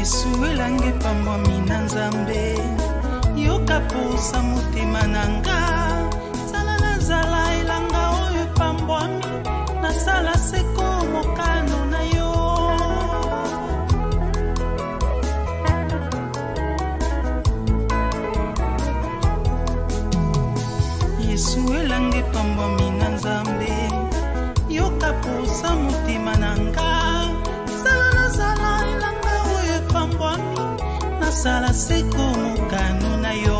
yesu elanga epambwami na nzambe yoka posa motema na nga zala na zala elanga oyo epambwami nasala seka sala seko mokano na yo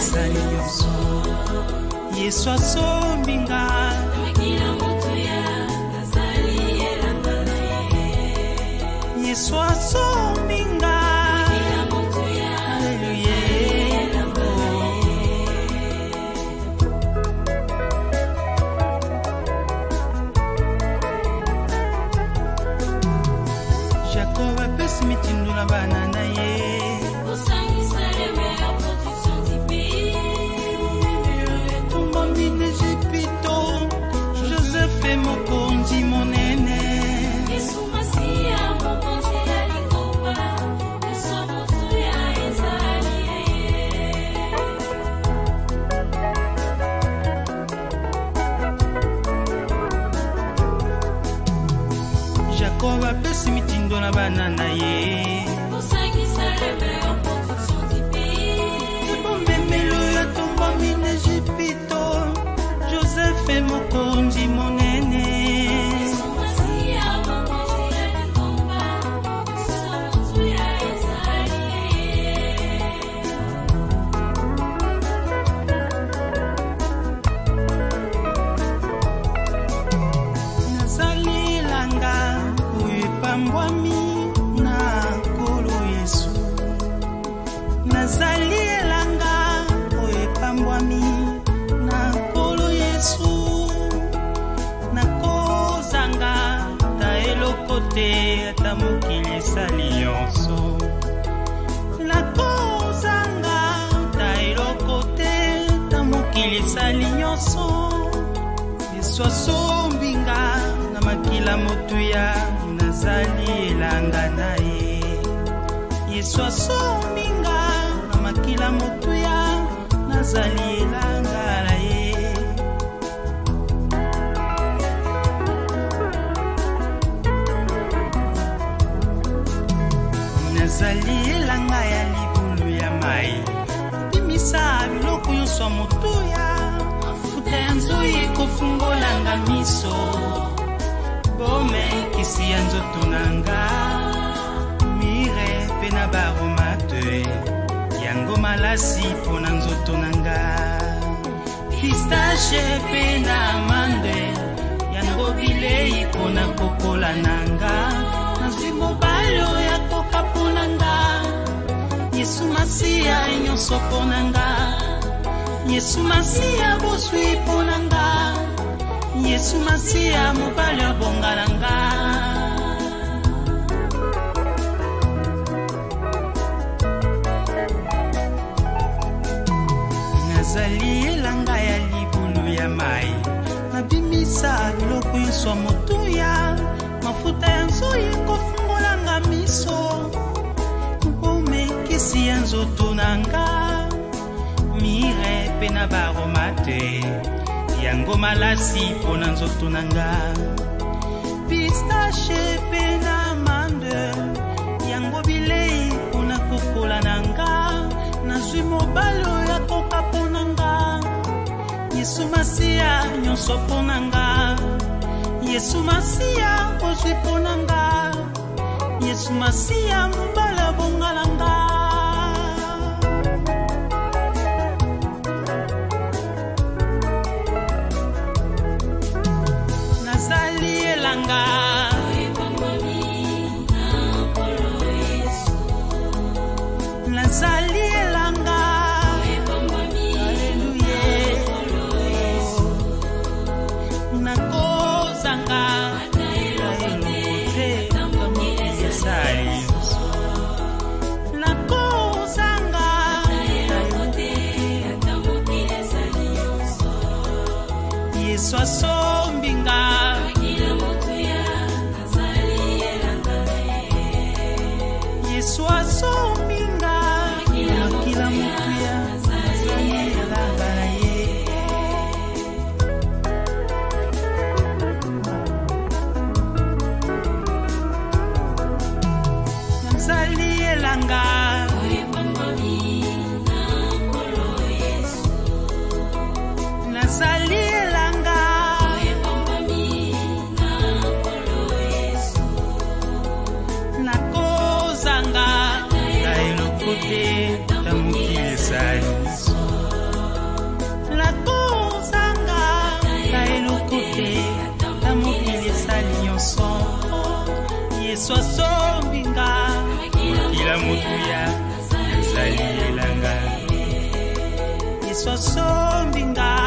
salió. Y eso a sombingar. apesi mitindo na bana na ye yesu nakozanga ta eloko te ata mokili esali nyonso nakozanga ta eloko te ata mokili esali nyonso yesu asombinga na makila motuya nazali elanga na ye yesu asombinga na makila motuya nazali elanga ozali elanga ya libulu ya mai obimisa biloko nyonso ya motuya futa ya nzoi ekofungolanga miso bomekisi ya nzoto na nga mire mpe na baromate yango malasi mpo na nzoto na nga pistache mpe na amande yango bilei mpo na kokola na nga yesu masiya nyonso mpo na nga yesu masiya bozwi mpo na nga yesu masiya mobali obonga na nga nazali elanga ya libulu ya mai nabimisa biloko nyonso ya motuya mafuta ya nzoyi kofungolanga miso nzoto na nga mire mpe na baromate yango malasi mpo na nzoto na nga pistache mpe na mande yango bilei mpo na kokola na nga nazwi mobali oyo akoka mpo na nga yesu masiya nyonso mpo na nga yesu masiya kozwi mpo na nga yesu masiya mbala bongalanga nanga nazali elanga aleluya nakozanga yesu aso nanga nazali elanga nakozanga na eloko te ya mokili ezali yesu asombi nga kila motuya ezali elanga yesu asombi nga